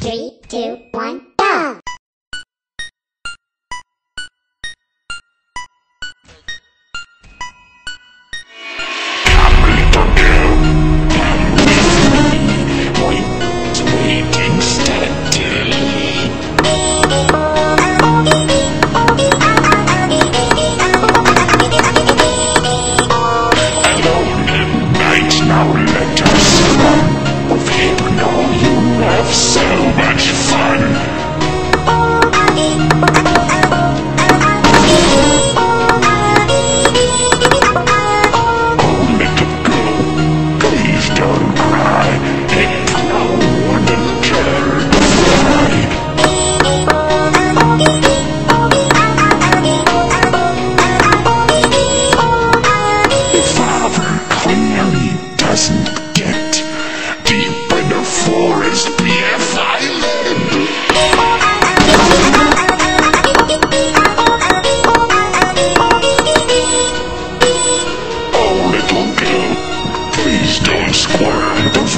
Three, two, one, Oh,